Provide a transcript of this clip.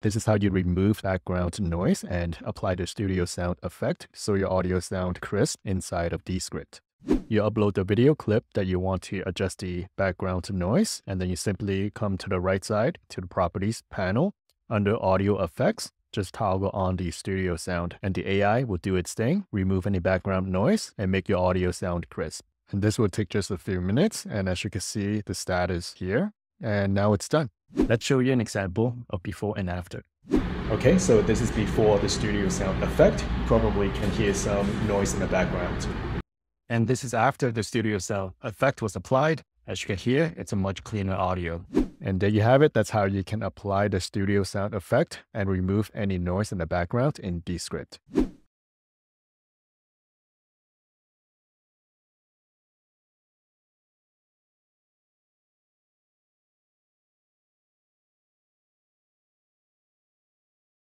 This is how you remove background noise and apply the studio sound effect so your audio sound crisp inside of Descript. You upload the video clip that you want to adjust the background noise, and then you simply come to the right side to the properties panel. Under audio effects, just toggle on the studio sound and the AI will do its thing, remove any background noise and make your audio sound crisp. And this will take just a few minutes. And as you can see, the status here, and now it's done. Let's show you an example of before and after. Okay, so this is before the studio sound effect. You probably can hear some noise in the background. And this is after the studio sound effect was applied. As you can hear, it's a much cleaner audio. And there you have it. That's how you can apply the studio sound effect and remove any noise in the background in Descript.